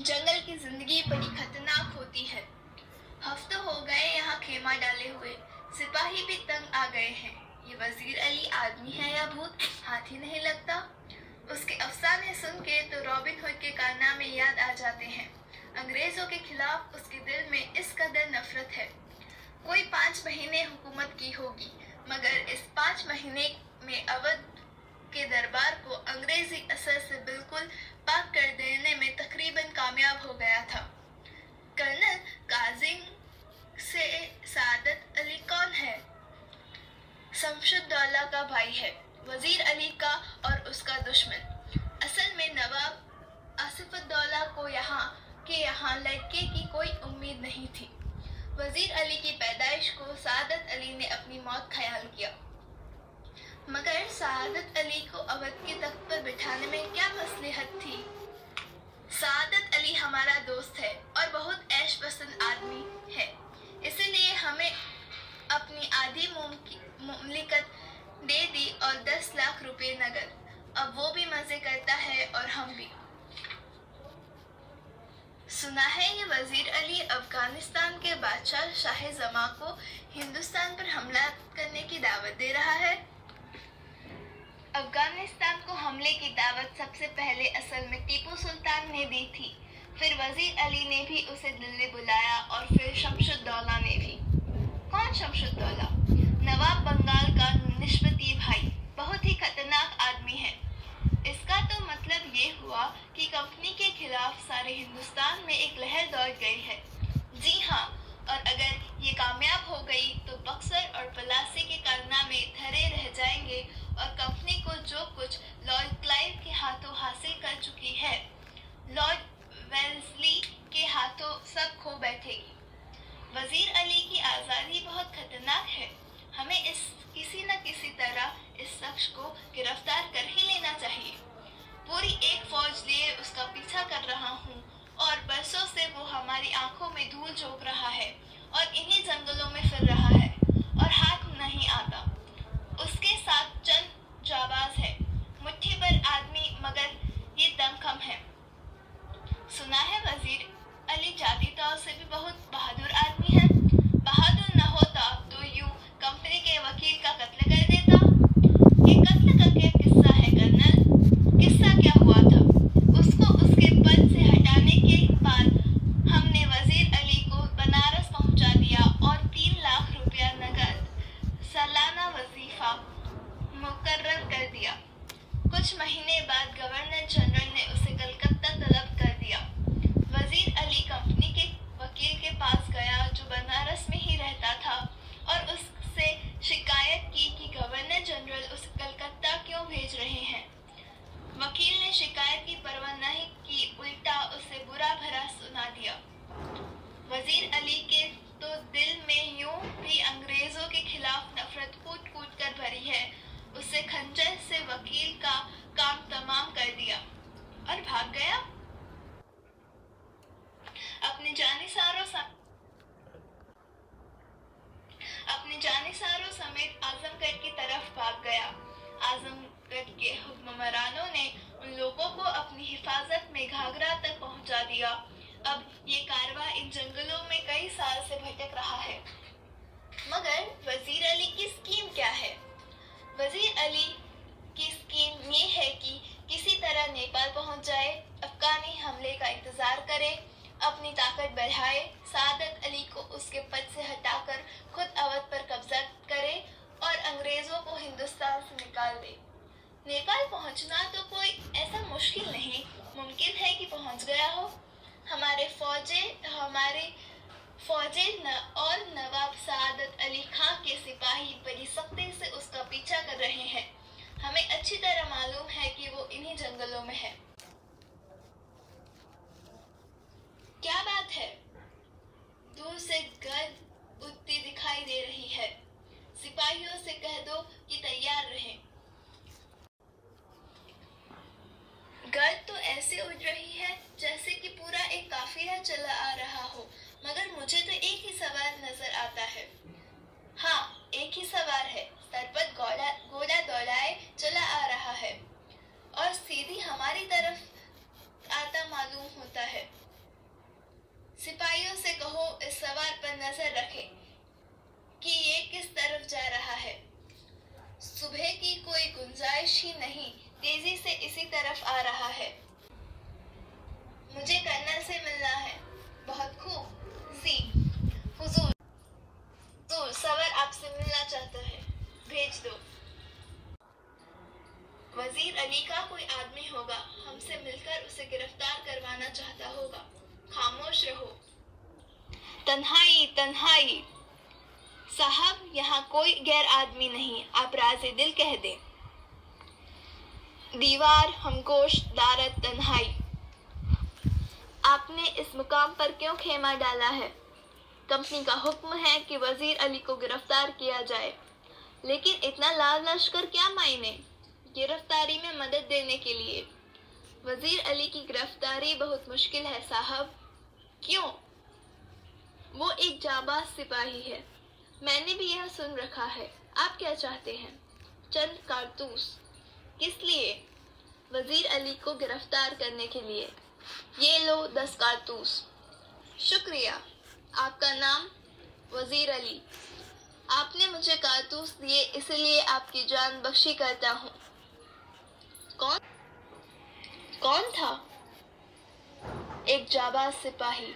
जंगल की ज़िंदगी बड़ी खतरनाक होती है। हफ्तों हो गए यहाँ खेमा डाले हुए। सिपाही भी तंग आ गए हैं। ये वज़ीर अली आदमी है या भूत? हाथ नहीं लगता। उसके अफसाने सुन के तो रॉबिन हुड के कारनामे याद आ जाते हैं। अंग्रेज़ों के खिलाफ उसके दिल में इस कदर नफरत है। कोई पाँच महीने हुकूमत की होगी, मगर इस पाँच महीने में अवध के दरबार को अंग्रेज़ी असर से बिल्कुल पाक कर देने में तकरीबन कामयाब हो गया था। कर्नल काजिम से सादत अली कौन है? शमशुद्दौला का भाई है, वज़ीर अली का और उसका दुश्मन। असल में नवाब आसिफुद्दौला को यहाँ के यहाँ लड़के की कोई उम्मीद नहीं थी। वज़ीर अली की पैदाइश को सादत अली ने अपनी मौत ख्याल किया। मगर सादत अली को अवध के तख्त पर बिठाने में क्या मसलहत थी? सादत अली हमारा दोस्त है और बहुत ऐश पसंद आदमी है। इसलिए हमें अपनी आधी मुमलिकत दे दी और दस लाख रुपए नगद। अब वो भी मज़े करता है और हम भी। सुना है ये वज़ीर अली अफ़गानिस्तान के बादशाह शाह जमा को हिंदुस्तान पर हमला करने की दावत दे रहा है? अफ़गानिस्तान को हमले की दावत सबसे पहले असल में टीपू सुल्तान ने दी थी। फिर वज़ीर अली ने भी उसे दिल्ली बुलाया और फिर शमशुद्दौला ने भी। कौन शमशुद्दौला? नवाब बंगाल का निष्पति भाई। बहुत ही खतरनाक आदमी है। इसका तो मतलब ये हुआ कि कंपनी के खिलाफ सारे हिंदुस्तान में एक लहर दौड़ गई है। जी हाँ और अगर ये कामयाब हो गई तो बक्सर और पलासी के कारनामे धरे रह जाएँगे और कंपनी को जो कुछ लॉर्ड क्लाइव के हाथों हासिल कर चुकी है लॉर्ड वेल्सली के हाथों सब खो बैठेगी। वज़ीर अली की आज़ादी बहुत खतरनाक है। हमें इस, किसी न किसी तरह इस शख्स को गिरफ़्तार कर ही लेना चाहिए। पूरी एक फौज लिए उसका पीछा कर रहा हूँ और बरसों से वो हमारी आँखों में धूल झोंक रहा है और इन्हीं जंगलों में फिर रहा है और हाथ नहीं आता। उसके साथ चंद जाबाज है। मुट्ठी पर आदमी मगर ये दम कम है सुना है वज़ीर अली जाती तौर से भी बहुत बहादुर आदमी है बहादुर न होता तो यूँ कंपनी के वकील का कत्ल कर देता ये कत्ल करके किस्सा है कर्नल किस्सा क्या हुआ था उसको उसके पद से हटाने के बाद हमने वज़ीर अली को बनारस पहुँचा दिया और तीन लाख रुपया नगद सालाना वजीफा मुकर्र कर दिया। कुछ महीने बाद गवर्नर जनरल ने उसे कलकत्ता तलब कर दिया। वज़ीर अली कंपनी के वकील के पास गया जो बनारस में ही रहता था और उससे शिकायत की कि गवर्नर जनरल उसे कलकत्ता क्यों भेज रहे हैं वकील ने शिकायत की परवाह नहीं की उल्टा उसे बुरा भरा सुना दिया वज़ीर अली के तो दिल में यूँ भी अंग्रेज़ों के खिलाफ नफरत कूट कूट कर भरी है उसे खंजर से वकील का काम तमाम कर दिया और भाग गया अपने जानिसारों सम... अपने जानिसारों समेत आजमगढ़ की तरफ़ भाग गया। आजमगढ़ के हुक्मरानों ने उन लोगों को अपनी हिफाजत में घाघरा तक पहुँचा दिया। अब ये कारवा इन जंगलों में कई साल से भटक रहा है। मगर वज़ीर अली की स्कीम क्या है? करे, अपनी ताकत बढ़ाए, सादत अली को उसके पद से हटाकर खुद अवध पर कब्जा करे और अंग्रेज़ों को हिंदुस्तान से निकाल दे। नेपाल पहुँचना तो कोई ऐसा मुश्किल नहीं, मुमकिन है कि पहुँच गया हो। हमारे फौजे हमारे फौजे न, और नवाब सादत अली खां के सिपाही बड़ी सख्ती से उसका पीछा कर रहे हैं। हमें अच्छी तरह मालूम है कि वो इन्हीं जंगलों में है। बात तो ऐसे उड़ रही है जैसे कि पूरा एक काफिला चला आ रहा हो, मगर मुझे तो एक ही सवार नज़र आता है। हाँ एक ही सवार है सरपत गोला गोला दौड़ाए चला आ रहा है। और सीधी हमारी तरफ़ आता मालूम होता है। सिपाहियों से कहो, इस सवार पर नज़र रखें। इसी तरफ़ आ रहा है। मुझे कर्नल से मिलना है। बहुत खूब। सी। हुजूर। तो सवर आपसे मिलना चाहता है। भेज दो। वज़ीर अली का कोई आदमी होगा। हमसे मिलकर उसे गिरफ़्तार करवाना चाहता होगा। खामोश रहो। तन्हाई तन्हाई। साहब, यहाँ कोई गैर आदमी नहीं आप राजे दिल कह दे। दीवार, हमकोश दारत तन्हाई। आपने इस मुकाम पर क्यों खेमा डाला है? कंपनी का हुक्म है कि वज़ीर अली को गिरफ़्तार किया जाए। लेकिन इतना लाल लश्कर क्या मायने? गिरफ्तारी में मदद देने के लिए। वज़ीर अली की गिरफ्तारी बहुत मुश्किल है, साहब। क्यों? वो एक जाबाज सिपाही है। मैंने भी यह सुन रखा है। आप क्या चाहते हैं? चंद कारतूस। किस लिए? वज़ीर अली को गिरफ़्तार करने के लिए। ये लो दस कारतूस। शुक्रिया। आपका नाम? वज़ीर अली। आपने मुझे कारतूस दिए, इसलिए आपकी जान बख्शी करता हूँ। कौन? कौन था? एक जाबाज सिपाही।